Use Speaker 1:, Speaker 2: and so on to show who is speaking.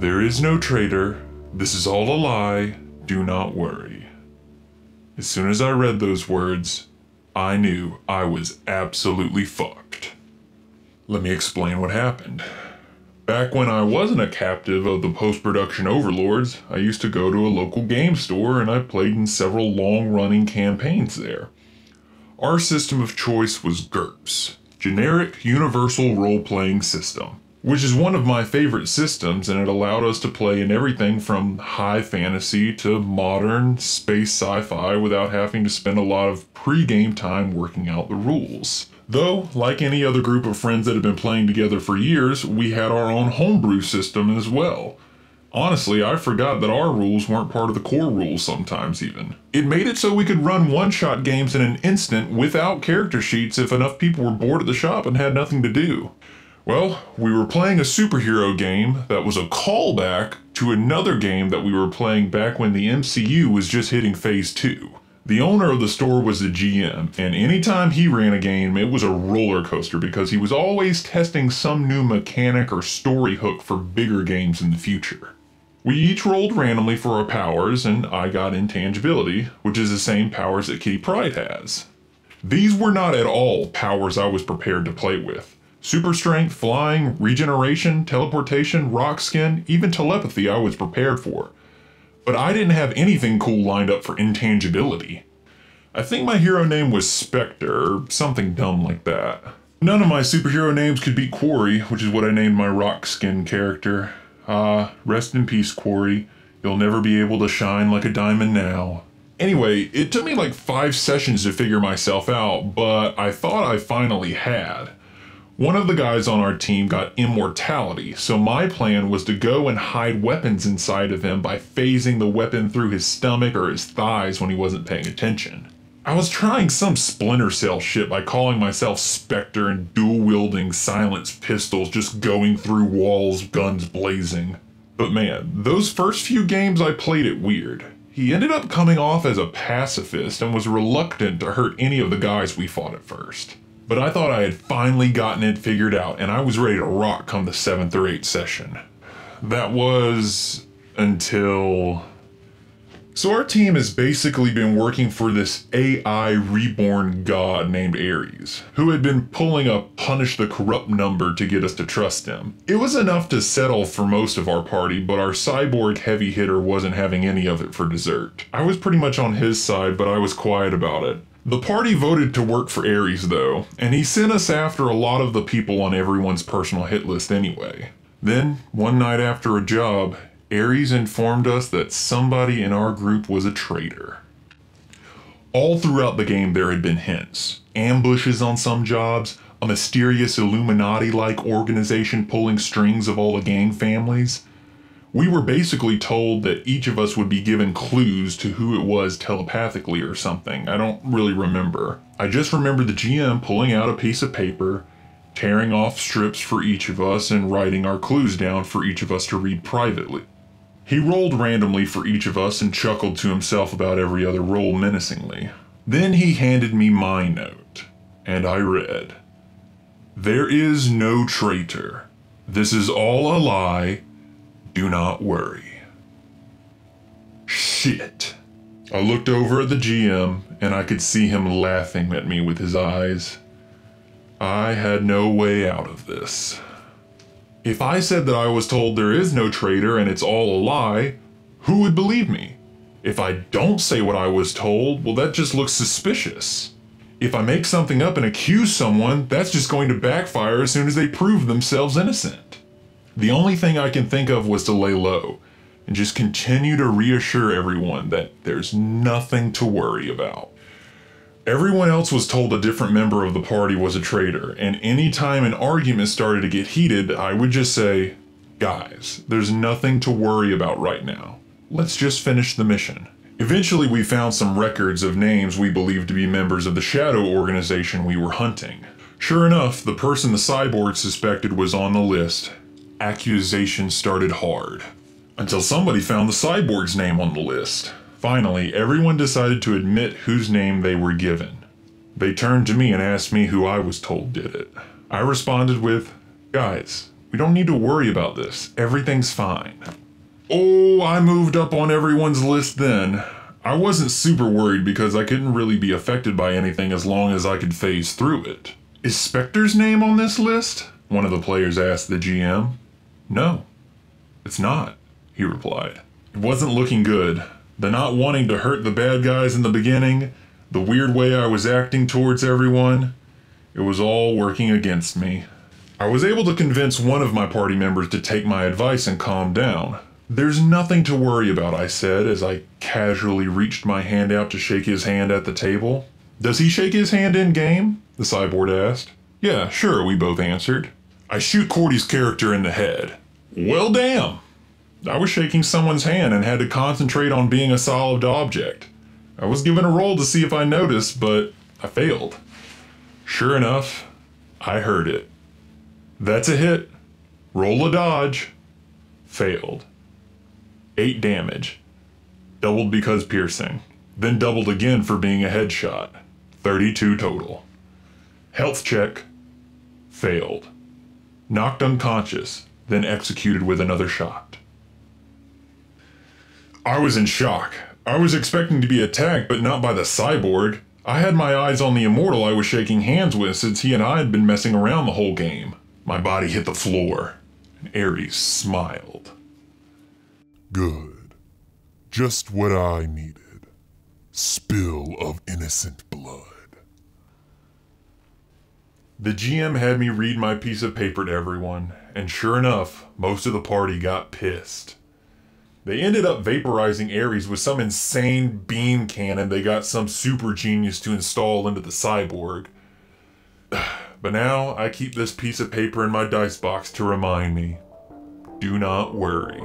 Speaker 1: There is no traitor. This is all a lie. Do not worry. As soon as I read those words, I knew I was absolutely fucked. Let me explain what happened. Back when I wasn't a captive of the post production overlords, I used to go to a local game store and I played in several long running campaigns there. Our system of choice was GURPS, Generic Universal Role Playing System, which is one of my favorite systems and it allowed us to play in everything from high fantasy to modern space sci fi without having to spend a lot of pre game time working out the rules. Though, like any other group of friends that had been playing together for years, we had our own homebrew system as well. Honestly, I forgot that our rules weren't part of the core rules sometimes, even. It made it so we could run one shot games in an instant without character sheets if enough people were bored at the shop and had nothing to do. Well, we were playing a superhero game that was a callback to another game that we were playing back when the MCU was just hitting phase 2. The owner of the store was the GM, and anytime he ran a game, it was a roller coaster because he was always testing some new mechanic or story hook for bigger games in the future. We each rolled randomly for our powers, and I got intangibility, which is the same powers that Kitty Pryde has. These were not at all powers I was prepared to play with. Super strength, flying, regeneration, teleportation, rock skin, even telepathy I was prepared for but I didn't have anything cool lined up for intangibility. I think my hero name was Spectre, or something dumb like that. None of my superhero names could beat Quarry, which is what I named my rock skin character. Ah, rest in peace, Quarry. You'll never be able to shine like a diamond now. Anyway, it took me like five sessions to figure myself out, but I thought I finally had. One of the guys on our team got immortality, so my plan was to go and hide weapons inside of him by phasing the weapon through his stomach or his thighs when he wasn't paying attention. I was trying some Splinter Cell shit by calling myself Spectre and dual wielding silenced pistols just going through walls, guns blazing. But man, those first few games I played it weird. He ended up coming off as a pacifist and was reluctant to hurt any of the guys we fought at first but I thought I had finally gotten it figured out and I was ready to rock come the seventh or eighth session. That was until. So, our team has basically been working for this AI reborn god named Ares, who had been pulling a punish the corrupt number to get us to trust him. It was enough to settle for most of our party, but our cyborg heavy hitter wasn't having any of it for dessert. I was pretty much on his side, but I was quiet about it. The party voted to work for Ares, though, and he sent us after a lot of the people on everyone's personal hit list anyway. Then, one night after a job, Ares informed us that somebody in our group was a traitor. All throughout the game, there had been hints ambushes on some jobs, a mysterious Illuminati like organization pulling strings of all the gang families, we were basically told that each of us would be given clues to who it was telepathically or something. I don't really remember. I just remember the GM pulling out a piece of paper, tearing off strips for each of us, and writing our clues down for each of us to read privately. He rolled randomly for each of us and chuckled to himself about every other roll menacingly. Then he handed me my note, and I read There is no traitor. This is all a lie do not worry. Shit. I looked over at the GM and I could see him laughing at me with his eyes. I had no way out of this. If I said that I was told there is no traitor and it's all a lie, who would believe me? If I don't say what I was told, well, that just looks suspicious. If I make something up and accuse someone, that's just going to backfire as soon as they prove themselves innocent. The only thing I can think of was to lay low and just continue to reassure everyone that there's nothing to worry about. Everyone else was told a different member of the party was a traitor, and anytime an argument started to get heated, I would just say, Guys, there's nothing to worry about right now. Let's just finish the mission. Eventually, we found some records of names we believed to be members of the Shadow organization we were hunting. Sure enough, the person the cyborg suspected was on the list, accusations started hard. Until somebody found the cyborg's name on the list. Finally, everyone decided to admit whose name they were given. They turned to me and asked me who I was told did it. I responded with, Guys, We don't need to worry about this. Everything's fine. Oh, I moved up on everyone's list then. I wasn't super worried because I couldn't really be affected by anything as long as I could phase through it. Is Spectre's name on this list? One of the players asked the GM. No, it's not, he replied. It wasn't looking good. The not wanting to hurt the bad guys in the beginning, the weird way I was acting towards everyone, it was all working against me. I was able to convince one of my party members to take my advice and calm down. There's nothing to worry about, I said as I casually reached my hand out to shake his hand at the table. Does he shake his hand in game? The cyborg asked. Yeah, sure, we both answered. I shoot Cordy's character in the head. Well, damn. I was shaking someone's hand and had to concentrate on being a solid object. I was given a roll to see if I noticed, but I failed. Sure enough, I heard it. That's a hit. Roll a dodge. Failed. 8 damage. Doubled because piercing. Then doubled again for being a headshot. 32 total. Health check. Failed. Knocked unconscious, then executed with another shot. I was in shock. I was expecting to be attacked, but not by the cyborg. I had my eyes on the immortal I was shaking hands with since he and I had been messing around the whole game. My body hit the floor, and Ares smiled.
Speaker 2: Good. Just what I needed. Spill of innocent blood.
Speaker 1: The GM had me read my piece of paper to everyone, and sure enough, most of the party got pissed. They ended up vaporizing Ares with some insane beam cannon they got some super genius to install into the cyborg. But now I keep this piece of paper in my dice box to remind me do not worry.